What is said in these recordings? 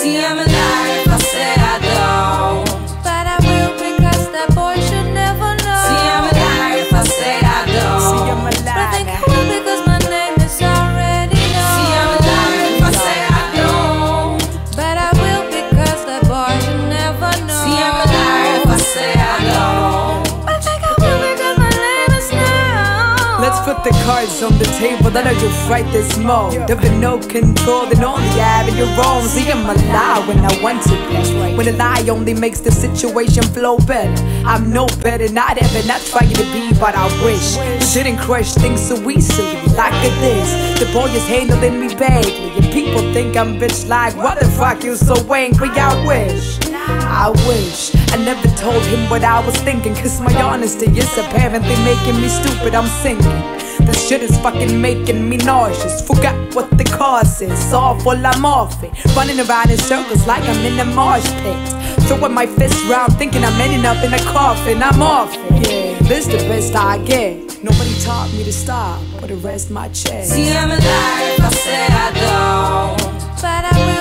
See, I'm a the cards on the table. I know you fight this mode. There'll no control, then only having your own. See, I'm a lie when I want to be. When a lie only makes the situation flow better. I'm no better, not ever, not trying to be, but I wish you didn't crush things so easily. Like this, the boy is handling me badly. And people think I'm bitch like, what the fuck, you so angry? I wish. I wish I never told him what I was thinking. Cause my honesty is apparently making me stupid. I'm sinking. This shit is fucking making me nauseous. Forgot what the cause is. Awful, I'm off it. Running around in circles like I'm in a mosh pit. Throwing my fist round, thinking I'm ending up in a coffin. I'm off it. Yeah, this the best I get. Nobody taught me to stop, but to rest my chest. See, I'm a liar I say I don't. But I will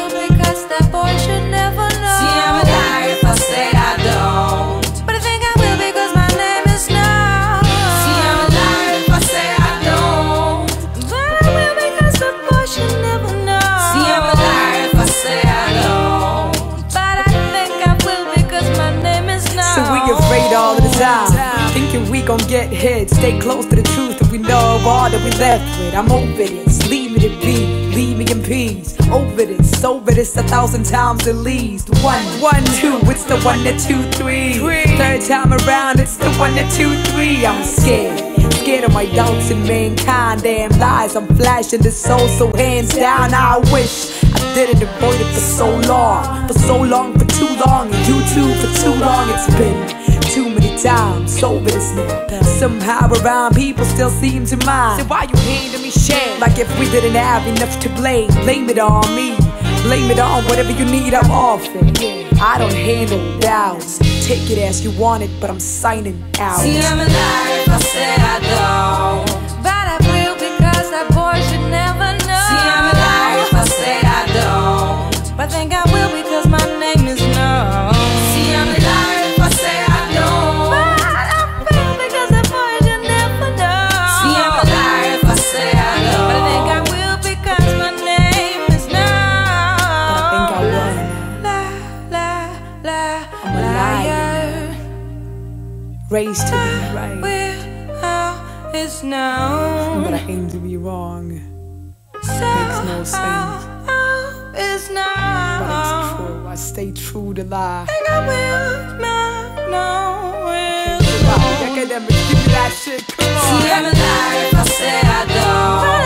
all the time, thinking we gon' get hit. Stay close to the truth, and we know all that we left with. I'm over this, leave me to be, leave me in peace. Over this, over this a thousand times at least. One, one, two, it's the one, the two, three. Third time around, it's the one, the two, three. I'm scared. Scared of my doubts in mankind, damn lies. I'm flashing the soul, so hands down. I wish I didn't avoid it for so long, for so long, for too long, and you too for too long. It's been times over this now. Somehow around people still seem to mind. So why you handing me shame? Like if we didn't have enough to blame, blame it on me. Blame it on whatever you need, I'm offering. I don't handle doubts. Take it as you want it, but I'm signing out. See, I'm a liar I say I don't. Raised to be right, Will is known. but I aim to be wrong. So makes no sense. Is But it's true, I stay true to lie. think I will not know is Academics, give me that shit, come on. See, I'm a liar if I say I don't.